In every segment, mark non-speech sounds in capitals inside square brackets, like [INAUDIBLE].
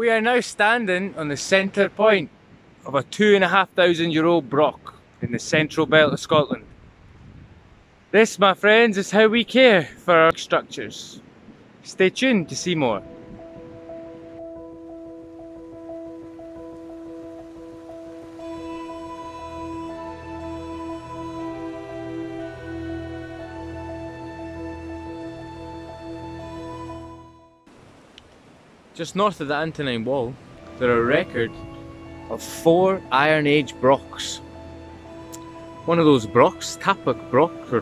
We are now standing on the centre point of a two and a half thousand year old broch in the central belt of Scotland. This, my friends, is how we care for our structures. Stay tuned to see more. Just north of the Antonine Wall, there are a record of four Iron Age brochs. One of those brochs, Tappoch broch or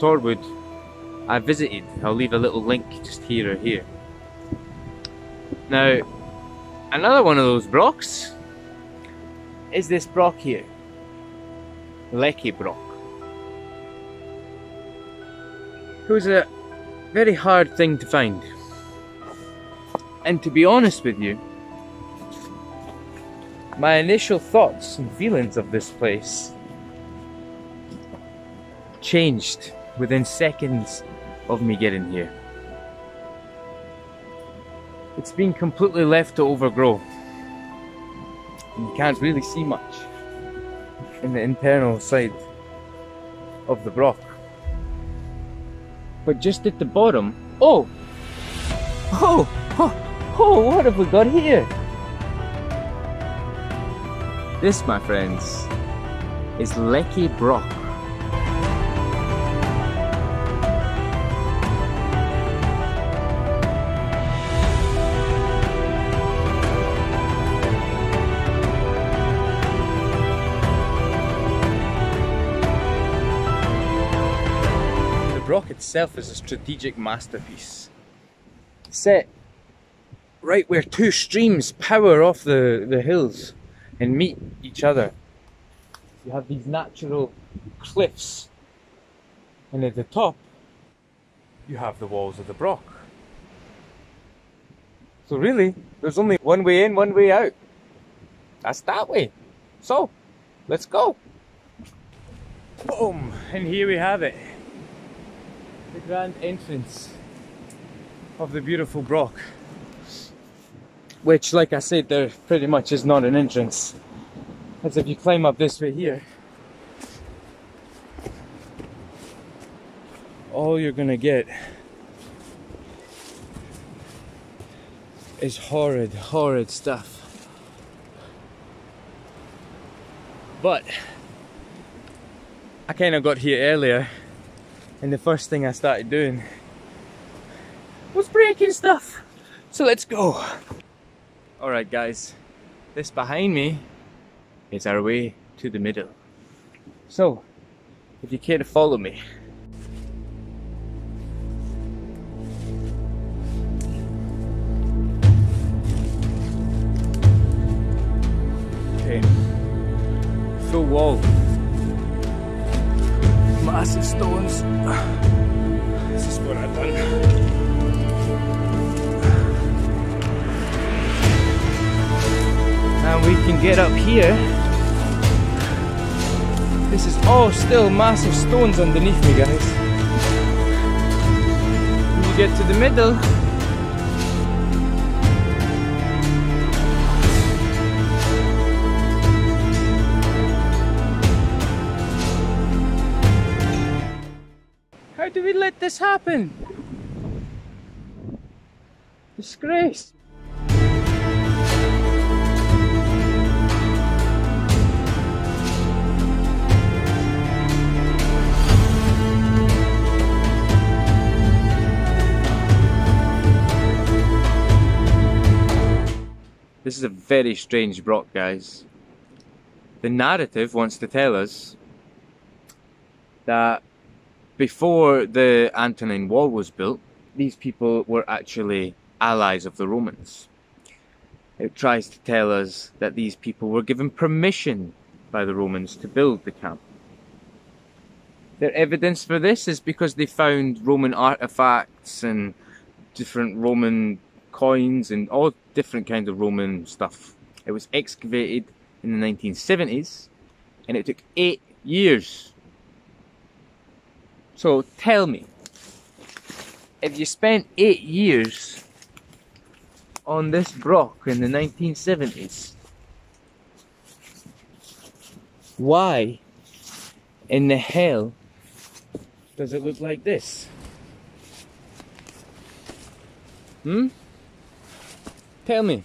Torwood, I visited. I'll leave a little link just here or here. Now, another one of those brochs is this broch here, Leckie broch. Was a very hard thing to find. And to be honest with you, my initial thoughts and feelings of this place changed within seconds of me getting here. It's been completely left to overgrow. And you can't really see much in the internal side of the broch. But just at the bottom, oh! Oh! Oh! What have we got here? This, my friends, is Leckie Broch. The Broch itself is a strategic masterpiece. Set right where two streams power off the, the hills and meet each other. You have these natural cliffs, and at the top, you have the walls of the Broch. So, really, there's only one way in, one way out. That's that way. So, let's go. Boom! And here we have it the grand entrance of the beautiful Broch which like I said there pretty much is not an entrance. As if you climb up this way here. All you're gonna get is horrid horrid stuff. But I kind of got here earlier and the first thing I started doing was breaking stuff. So let's go Alright guys, this behind me is our way to the middle. So, if you care to follow me. Get up here. This is all still massive stones underneath me guys. When you get to the middle how do we let this happen? Disgrace This is a very strange broch, guys. The narrative wants to tell us that before the Antonine Wall was built, these people were actually allies of the Romans. It tries to tell us that these people were given permission by the Romans to build the camp. Their evidence for this is because they found Roman artifacts and different Roman coins and all different kinds of Roman stuff. It was excavated in the 1970s and it took eight years. So tell me, if you spent eight years on this Broch in the 1970s, why in the hell does it look like this? Hmm? Tell me.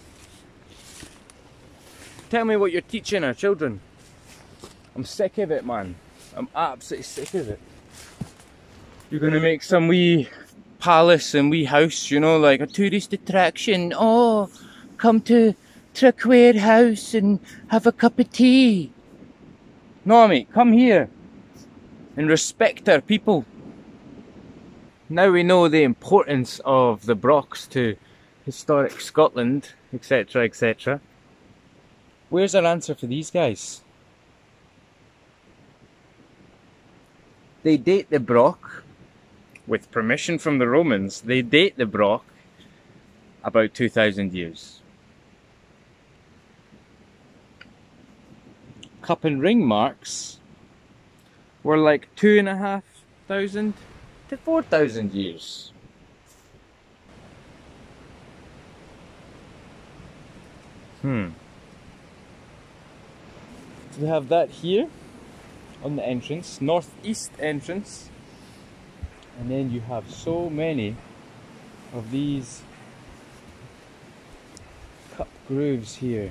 Tell me what you're teaching our children. I'm sick of it, man. I'm absolutely sick of it. You're gonna make some wee palace and wee house, you know, like a tourist attraction. Oh, come to Traquair House and have a cup of tea. No, mate, come here and respect our people. Now we know the importance of the Brochs to historic Scotland, etc., etc. Where's our answer for these guys? They date the Broch, with permission from the Romans, they date the Broch about 2,000 years. Cup and ring marks were like two and a half thousand to four thousand years. Hmm. So we have that here on the entrance, northeast entrance. And then you have so many of these cup grooves here.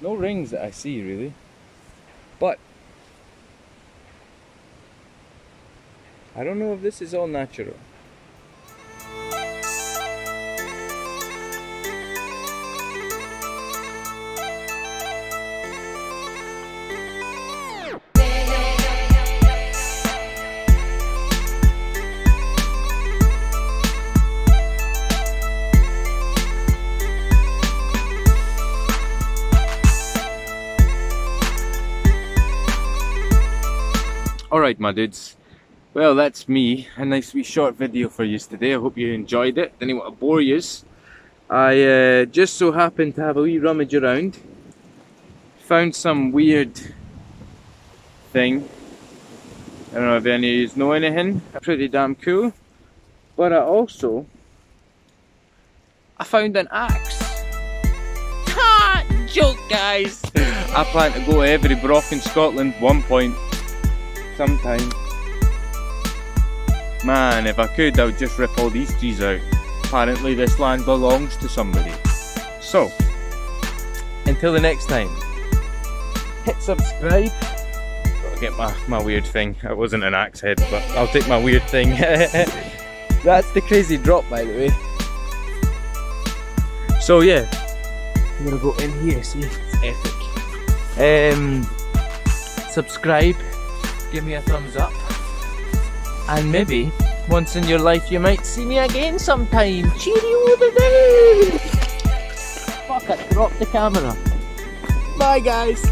No rings that I see really. But I don't know if this is all natural. Alright my dudes, well that's me, a nice wee short video for you today, I hope you enjoyed it, didn't want to bore yous. I uh, just so happened to have a wee rummage around, found some weird thing, I don't know if any of you know anything, pretty damn cool, but I also, I found an axe. Ha! Joke guys! [LAUGHS] I plan to go every Broch in Scotland one point sometime. Man, if I could, I would just rip all these trees out. Apparently this land belongs to somebody. So, until the next time, hit subscribe. Gotta get my, my weird thing. It wasn't an axe head, but I'll take my weird thing. [LAUGHS] That's the crazy drop, by the way. So yeah, I'm gonna go in here, see, if it's epic. Um, subscribe give me a thumbs up. And maybe once in your life you might see me again sometime. Cheerio today! Fuck it, drop the camera. Bye guys.